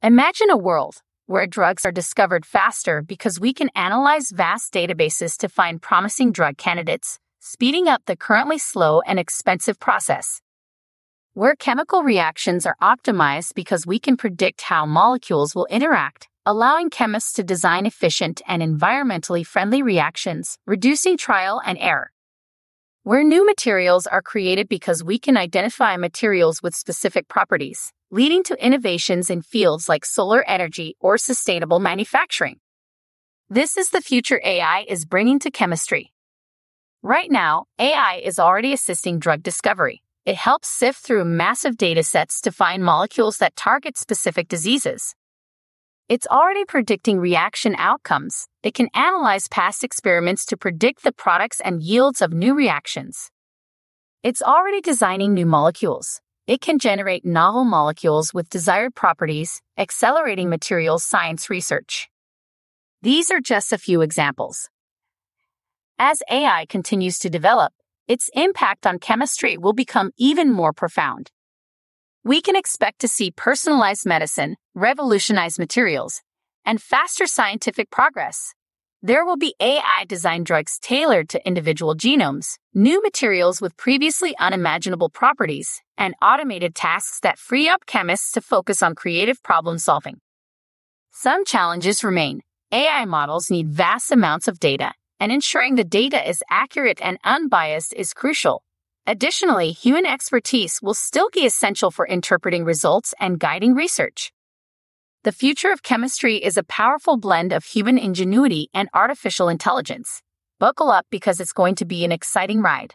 Imagine a world where drugs are discovered faster because we can analyze vast databases to find promising drug candidates, speeding up the currently slow and expensive process. Where chemical reactions are optimized because we can predict how molecules will interact, allowing chemists to design efficient and environmentally friendly reactions, reducing trial and error. Where new materials are created because we can identify materials with specific properties, leading to innovations in fields like solar energy or sustainable manufacturing. This is the future AI is bringing to chemistry. Right now, AI is already assisting drug discovery. It helps sift through massive data sets to find molecules that target specific diseases. It's already predicting reaction outcomes. It can analyze past experiments to predict the products and yields of new reactions. It's already designing new molecules. It can generate novel molecules with desired properties, accelerating materials science research. These are just a few examples. As AI continues to develop, its impact on chemistry will become even more profound. We can expect to see personalized medicine, revolutionized materials, and faster scientific progress. There will be AI designed drugs tailored to individual genomes, new materials with previously unimaginable properties, and automated tasks that free up chemists to focus on creative problem solving. Some challenges remain. AI models need vast amounts of data, and ensuring the data is accurate and unbiased is crucial. Additionally, human expertise will still be essential for interpreting results and guiding research. The future of chemistry is a powerful blend of human ingenuity and artificial intelligence. Buckle up because it's going to be an exciting ride.